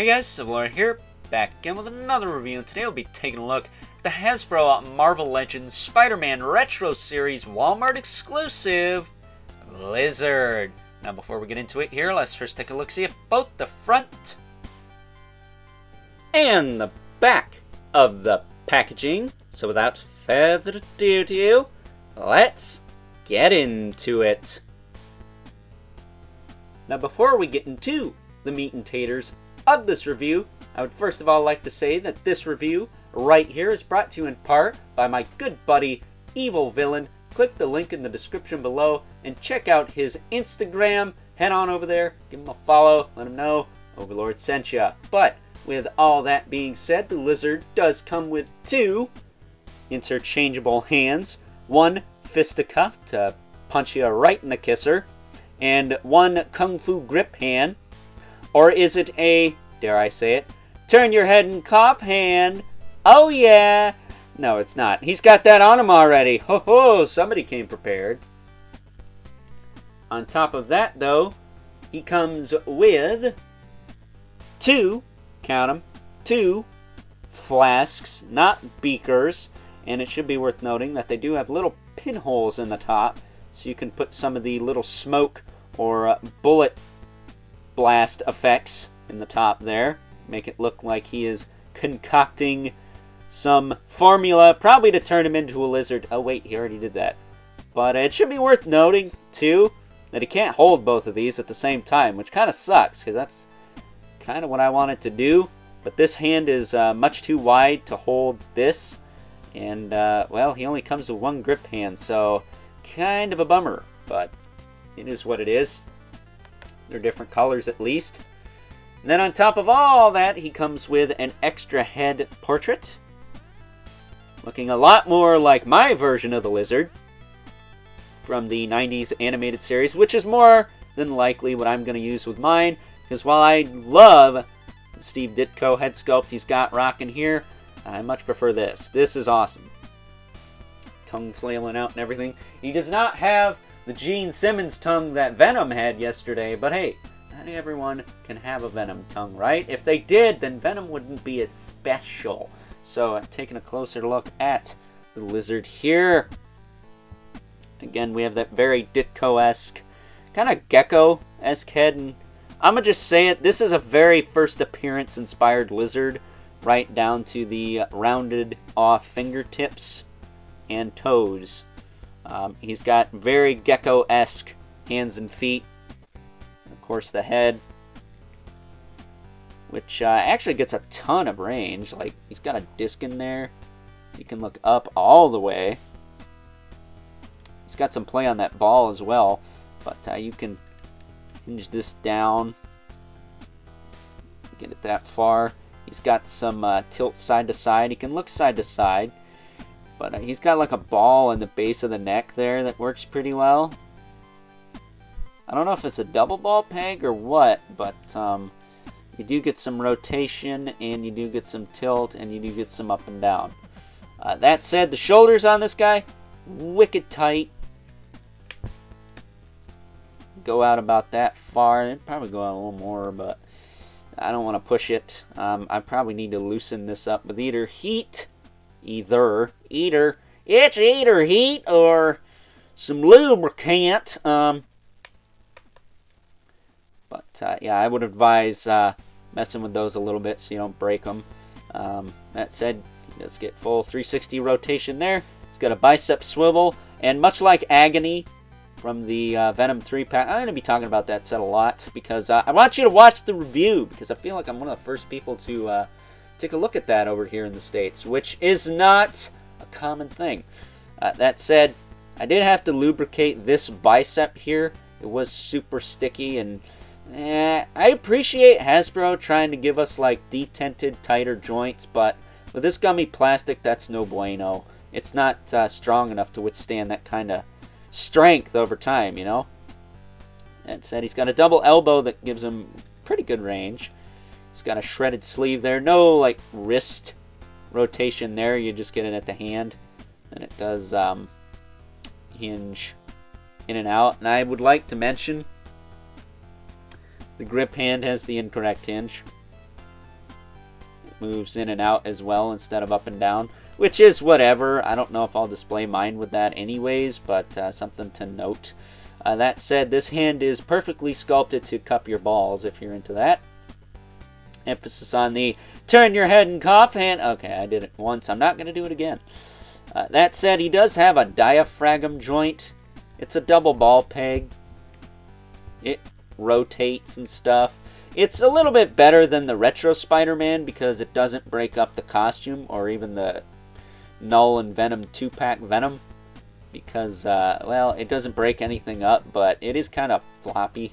Hey guys, Civilora here, back again with another review, and today we'll be taking a look at the Hasbro Marvel Legends Spider-Man Retro Series Walmart exclusive Lizard. Now before we get into it here, let's first take a look see at both the front and the back of the packaging. So without further ado to you, let's get into it. Now before we get into the meat and taters of this review, I would first of all like to say that this review right here is brought to you in part by my good buddy Evil Villain. Click the link in the description below and check out his Instagram. Head on over there, give him a follow, let him know Overlord sent ya. But with all that being said, the lizard does come with two interchangeable hands. One fisticuff to punch you right in the kisser, and one kung fu grip hand or is it a, dare I say it, turn your head and cough hand? Oh yeah! No, it's not. He's got that on him already. Ho ho! Somebody came prepared. On top of that, though, he comes with two, count them, two flasks, not beakers. And it should be worth noting that they do have little pinholes in the top, so you can put some of the little smoke or uh, bullet blast effects in the top there. Make it look like he is concocting some formula, probably to turn him into a lizard. Oh wait, he already did that. But it should be worth noting, too, that he can't hold both of these at the same time, which kind of sucks, because that's kind of what I wanted to do. But this hand is uh, much too wide to hold this, and, uh, well, he only comes with one grip hand, so kind of a bummer, but it is what it is. They're different colors at least. And then on top of all that, he comes with an extra head portrait. Looking a lot more like my version of the lizard from the 90s animated series, which is more than likely what I'm going to use with mine. Because while I love Steve Ditko head sculpt he's got rocking here, I much prefer this. This is awesome. Tongue flailing out and everything. He does not have the Gene Simmons tongue that Venom had yesterday, but hey, not everyone can have a Venom tongue, right? If they did, then Venom wouldn't be as special. So, uh, taking a closer look at the lizard here. Again, we have that very Ditko-esque, kind of gecko-esque head, and I'm to just say it, this is a very first appearance inspired lizard, right down to the rounded off fingertips and toes. Um, he's got very gecko-esque hands and feet. Of course, the head, which uh, actually gets a ton of range. Like, he's got a disc in there, so you can look up all the way. He's got some play on that ball as well, but uh, you can hinge this down, get it that far. He's got some uh, tilt side to side. He can look side to side. But uh, he's got like a ball in the base of the neck there that works pretty well. I don't know if it's a double ball peg or what, but um, you do get some rotation and you do get some tilt and you do get some up and down. Uh, that said, the shoulders on this guy, wicked tight. Go out about that far. It'd probably go out a little more, but I don't want to push it. Um, I probably need to loosen this up with either heat either either it's either heat or some lubricant. Um, but uh, yeah, I would advise uh, messing with those a little bit so you don't break them. Um, that said, let's get full 360 rotation there. It's got a bicep swivel, and much like Agony from the uh, Venom 3 pack, I'm going to be talking about that set a lot because uh, I want you to watch the review because I feel like I'm one of the first people to uh, take a look at that over here in the States, which is not a common thing. Uh, that said, I did have to lubricate this bicep here. It was super sticky, and eh, I appreciate Hasbro trying to give us like detented, tighter joints, but with this gummy plastic, that's no bueno. It's not uh, strong enough to withstand that kind of strength over time, you know? That said, he's got a double elbow that gives him pretty good range. It's got a shredded sleeve there. No like wrist rotation there. You just get it at the hand. And it does um, hinge in and out. And I would like to mention the grip hand has the incorrect hinge. moves in and out as well instead of up and down, which is whatever. I don't know if I'll display mine with that anyways, but uh, something to note. Uh, that said, this hand is perfectly sculpted to cup your balls if you're into that. Emphasis on the turn your head and cough hand. Okay, I did it once. I'm not going to do it again. Uh, that said, he does have a diaphragm joint. It's a double ball peg. It rotates and stuff. It's a little bit better than the Retro Spider-Man because it doesn't break up the costume or even the Knull and Venom 2-pack Venom because, uh, well, it doesn't break anything up, but it is kind of floppy.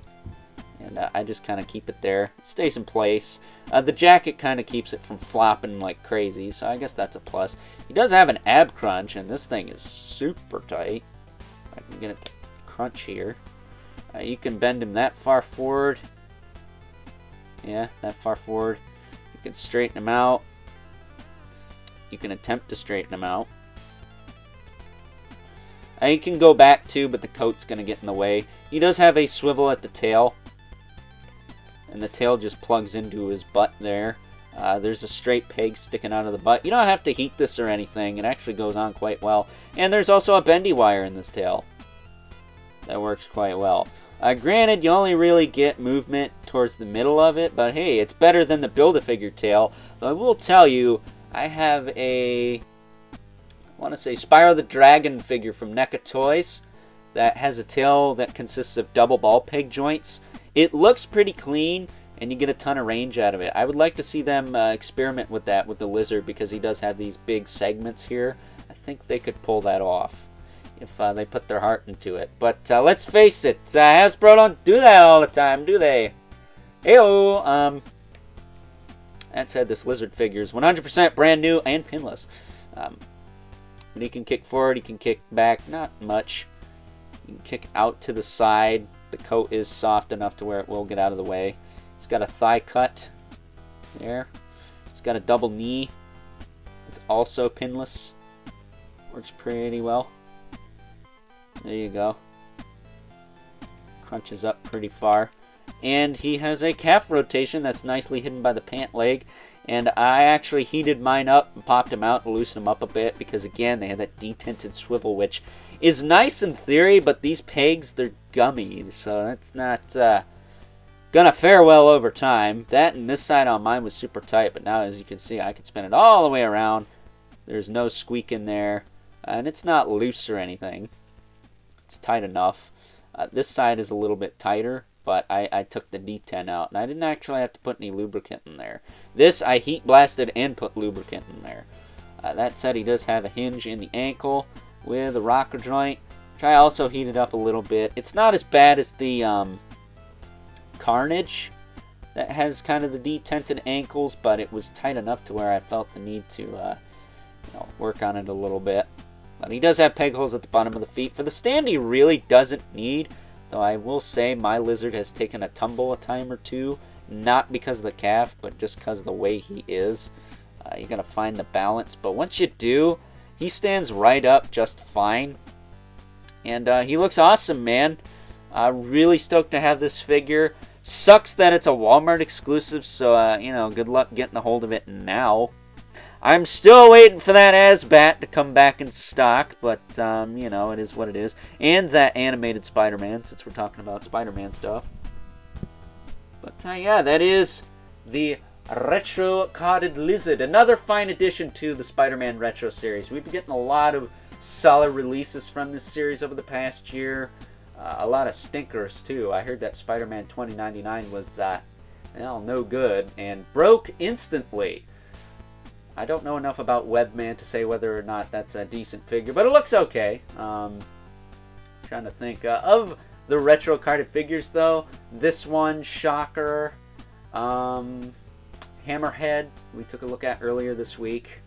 And uh, I just kind of keep it there. It stays in place. Uh, the jacket kind of keeps it from flopping like crazy, so I guess that's a plus. He does have an ab crunch, and this thing is super tight. I can get it to crunch here. Uh, you can bend him that far forward. Yeah, that far forward. You can straighten him out. You can attempt to straighten him out. Uh, you can go back too, but the coat's going to get in the way. He does have a swivel at the tail, and the tail just plugs into his butt there. Uh, there's a straight peg sticking out of the butt. You don't have to heat this or anything. It actually goes on quite well. And there's also a bendy wire in this tail. That works quite well. Uh, granted, you only really get movement towards the middle of it, but hey, it's better than the Build-A-Figure tail. Though I will tell you, I have a, I want to say Spyro the Dragon figure from NECA Toys that has a tail that consists of double ball peg joints. It looks pretty clean, and you get a ton of range out of it. I would like to see them uh, experiment with that with the Lizard because he does have these big segments here. I think they could pull that off if uh, they put their heart into it. But uh, let's face it, uh, Hasbro don't do that all the time, do they? Heyo, um, that said, this lizard figure is 100% brand new and pinless. Um, but he can kick forward, he can kick back, not much. He can kick out to the side. The coat is soft enough to where it will get out of the way. It's got a thigh cut there. It's got a double knee. It's also pinless. Works pretty well. There you go. Crunches up pretty far. And he has a calf rotation that's nicely hidden by the pant leg. And I actually heated mine up and popped them out and loosened them up a bit because, again, they had that detented swivel, which is nice in theory, but these pegs, they're gummy. So that's not uh, gonna fare well over time. That and this side on mine was super tight, but now, as you can see, I can spin it all the way around. There's no squeak in there. And it's not loose or anything. It's tight enough. Uh, this side is a little bit tighter, but I, I took the detent out, and I didn't actually have to put any lubricant in there. This, I heat blasted and put lubricant in there. Uh, that said, he does have a hinge in the ankle with a rocker joint, which I also heated up a little bit. It's not as bad as the um, Carnage that has kind of the detented ankles, but it was tight enough to where I felt the need to uh, you know, work on it a little bit. But he does have peg holes at the bottom of the feet. For the stand, he really doesn't need, though I will say my lizard has taken a tumble a time or two, not because of the calf, but just because of the way he is. Uh, you gotta find the balance, but once you do, he stands right up just fine. And uh, he looks awesome, man. Uh, really stoked to have this figure. Sucks that it's a Walmart exclusive, so, uh, you know, good luck getting a hold of it now. I'm still waiting for that Asbat to come back in stock, but, um, you know, it is what it is. And that animated Spider-Man, since we're talking about Spider-Man stuff. But, uh, yeah, that is the Retro Carded Lizard. Another fine addition to the Spider-Man Retro series. We've been getting a lot of solid releases from this series over the past year. Uh, a lot of stinkers, too. I heard that Spider-Man 2099 was, uh, well, no good and broke instantly. I don't know enough about Webman to say whether or not that's a decent figure, but it looks okay. Um, trying to think uh, of the retro carded figures though. This one, Shocker, um, Hammerhead, we took a look at earlier this week,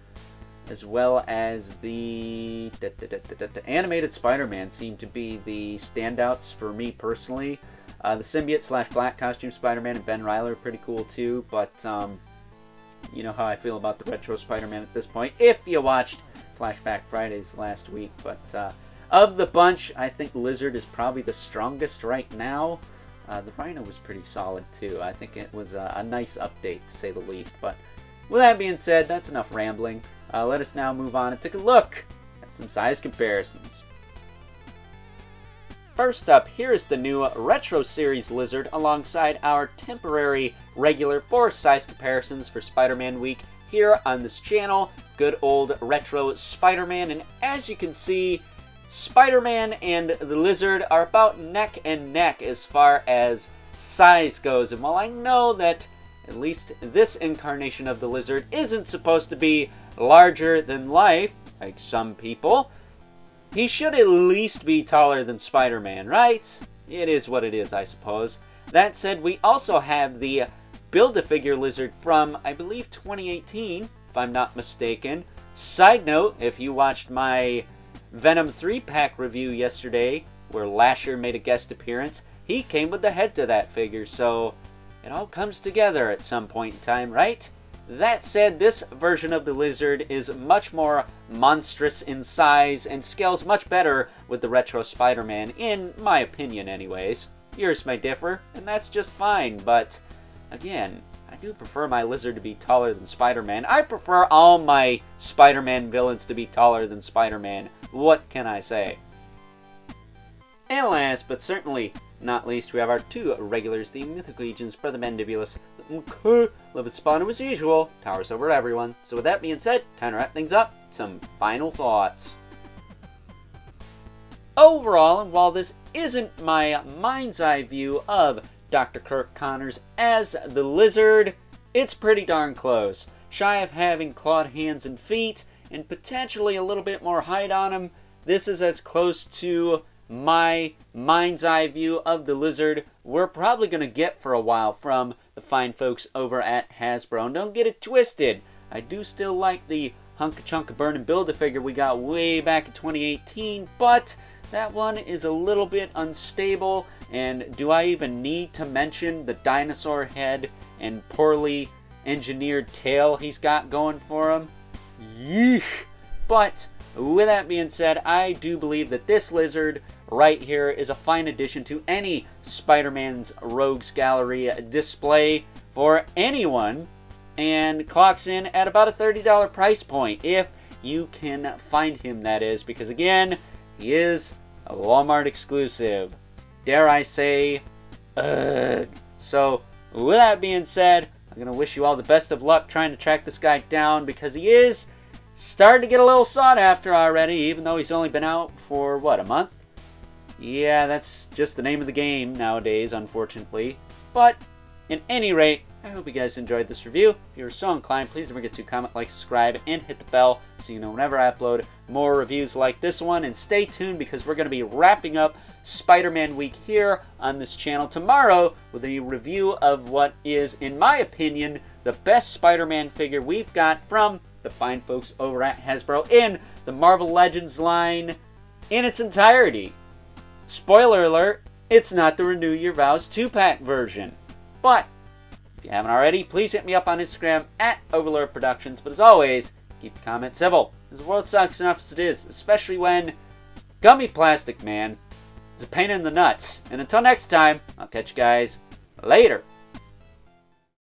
as well as the da, da, da, animated Spider-Man seem to be the standouts for me personally. Uh, the symbiote slash black costume Spider-Man and Ben Reilly are pretty cool too, but um, you know how I feel about the retro Spider-Man at this point, if you watched Flashback Fridays last week. But uh, of the bunch, I think Lizard is probably the strongest right now. Uh, the Rhino was pretty solid too. I think it was a, a, nice update to say the least. But with that being said, that's enough rambling. Uh, let us now move on and take a look at some size comparisons. First up, here is the new Retro Series Lizard alongside our temporary regular Force size comparisons for Spider-Man Week here on this channel. Good old Retro Spider-Man, and as you can see, Spider-Man and the Lizard are about neck and neck as far as size goes. And while I know that at least this incarnation of the Lizard isn't supposed to be larger than life, like some people, he should at least be taller than Spider-Man, right? It is what it is, I suppose. That said, we also have the Build-A-Figure Lizard from, I believe, 2018, if I'm not mistaken. Side note, if you watched my Venom 3-pack review yesterday, where Lasher made a guest appearance, he came with the head to that figure, so it all comes together at some point in time, right? That said, this version of the lizard is much more monstrous in size and scales much better with the retro Spider-Man, in my opinion anyways. Yours may differ, and that's just fine, but again, I do prefer my lizard to be taller than Spider-Man. I prefer all my Spider-Man villains to be taller than Spider-Man. What can I say? And last, but certainly not least, we have our two regulars, the Mythic Legion's Brother Mandibulus, okay, living spawner as usual, towers over everyone. So with that being said, time to wrap things up, some final thoughts. Overall, and while this isn't my mind's eye view of Dr. Curt Connors as the Lizard, it's pretty darn close. Shy of having clawed hands and feet, and potentially a little bit more height on him, this is as close to my mind's eye view of the lizard we're probably going to get for a while from the fine folks over at Hasbro. And don't get it twisted. I do still like the hunk chunk of burning build-a-figure we got way back in 2018, but that one is a little bit unstable. And do I even need to mention the dinosaur head and poorly engineered tail he's got going for him? Yeesh. But with that being said, I do believe that this lizard right here is a fine addition to any Spider-Man's Rogues Gallery display for anyone and clocks in at about a $30 price point if you can find him, that is, because again, he is a Walmart exclusive. Dare I say, ugh. So, with that being said, I'm going to wish you all the best of luck trying to track this guy down because he is starting to get a little sought after already, even though he's only been out for, what, a month? Yeah, that's just the name of the game nowadays, unfortunately. But, in any rate, I hope you guys enjoyed this review. If you are so inclined, please don't forget to comment, like, subscribe, and hit the bell so you know whenever I upload more reviews like this one. And stay tuned because we're going to be wrapping up Spider-Man Week here on this channel tomorrow with a review of what is, in my opinion, the best Spider-Man figure we've got from the fine folks over at Hasbro in the Marvel Legends line in its entirety. Spoiler alert, it's not the Renew Your Vows 2-pack version. But, if you haven't already, please hit me up on Instagram at Overlord Productions. But as always, keep the comments civil. The world sucks enough as it is, especially when Gummy Plastic Man is a pain in the nuts. And until next time, I'll catch you guys later.